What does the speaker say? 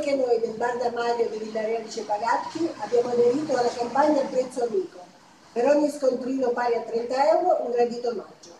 Anche noi del Bar da Mario di Villa Realice Pagatti abbiamo aderito alla campagna Prezzo Amico. Per ogni scontrino pari a 30 euro un gradito omaggio.